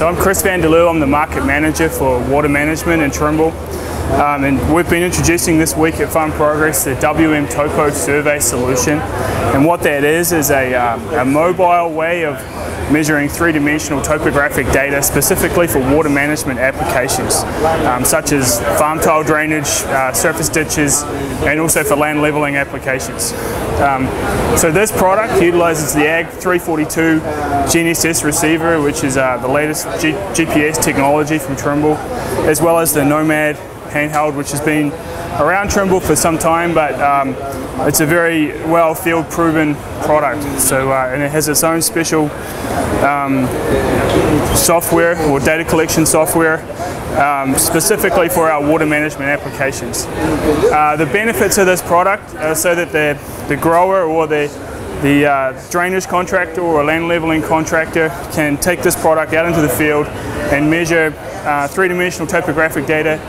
So I'm Chris Van Der Loo, I'm the market manager for water management in Trimble. Um, and we've been introducing this week at Farm Progress the WM Topo Survey Solution. And what that is, is a, um, a mobile way of measuring three-dimensional topographic data specifically for water management applications, um, such as farm tile drainage, uh, surface ditches, and also for land leveling applications. Um, so this product utilizes the AG 342 GNSS receiver, which is uh, the latest G GPS technology from Trimble, as well as the Nomad handheld, which has been around Trimble for some time, but um, it's a very well field proven product. So, uh, and it has its own special um, software or data collection software um, specifically for our water management applications. Uh, the benefits of this product are so that the, the grower or the the uh, drainage contractor or a land leveling contractor can take this product out into the field and measure uh, three-dimensional topographic data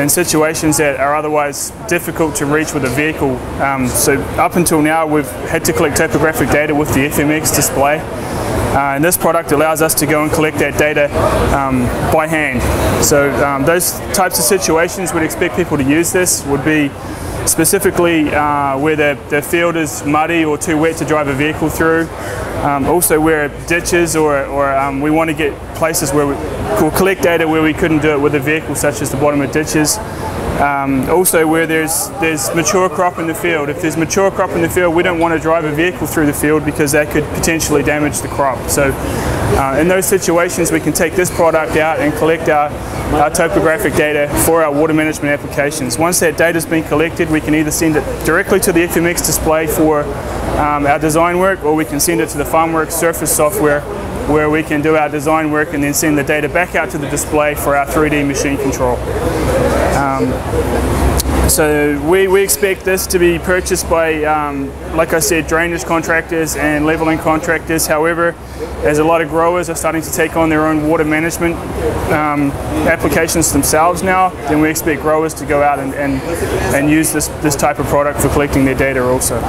in situations that are otherwise difficult to reach with a vehicle. Um, so up until now we've had to collect topographic data with the FMX display. Uh, and this product allows us to go and collect that data um, by hand. So um, those types of situations we'd expect people to use this would be specifically uh, where the, the field is muddy or too wet to drive a vehicle through. Um, also where ditches or, or um, we want to get places where we will collect data where we couldn't do it with a vehicle such as the bottom of ditches. Um, also where there's there's mature crop in the field. If there's mature crop in the field, we don't want to drive a vehicle through the field because that could potentially damage the crop. So uh, in those situations, we can take this product out and collect our, our topographic data for our water management applications. Once that data has been collected, we can either send it directly to the FMX display for um, our design work or we can send it to the FarmWorks surface software where we can do our design work and then send the data back out to the display for our 3D machine control. Um, so we, we expect this to be purchased by, um, like I said, drainage contractors and leveling contractors. However, as a lot of growers are starting to take on their own water management um, applications themselves now, then we expect growers to go out and, and, and use this, this type of product for collecting their data also.